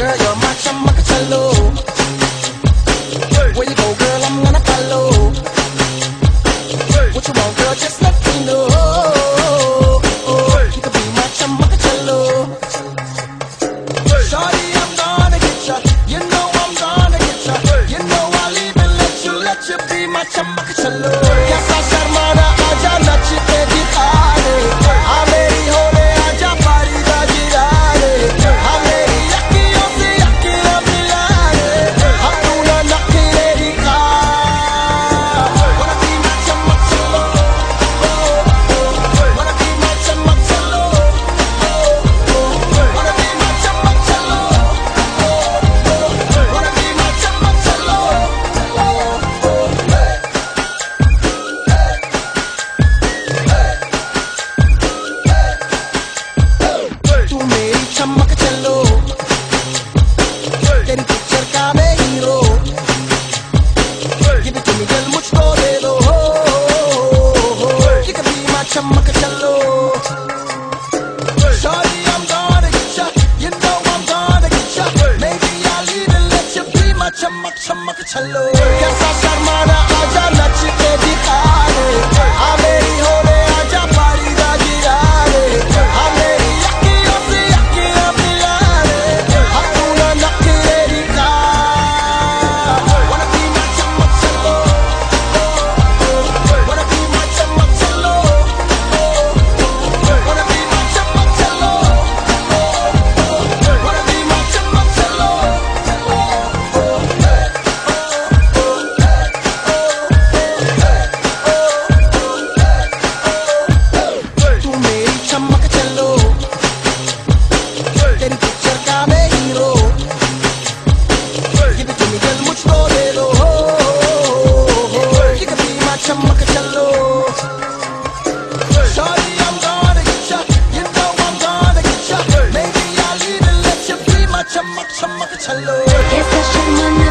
Girl, you're my chamakachalo. Where you go, girl, I'm gonna follow. What you want, girl, just let चमक चलो तेरी picture का मैं hero ये भी तुम दिल मुझको दे दो हो, हो, हो, ये कभी माँ चमक चलो Sorry, I'm gonna get ya. You know I'm gonna get ya. Maybe I'll even let you be my chamak chamak chalo. Yes, I. chama, chama, chama, chama, chama,